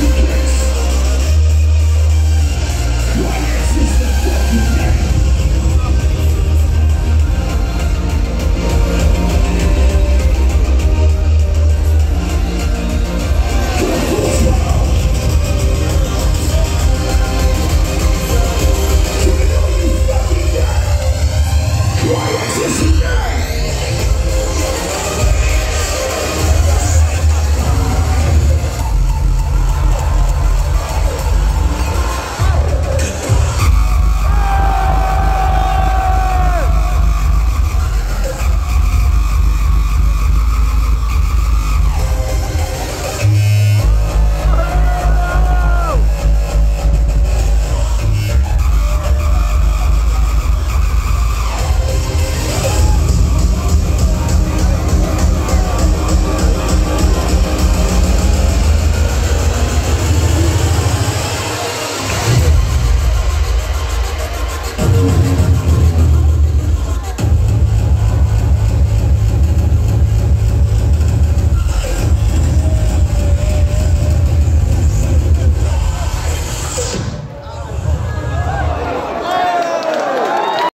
Music.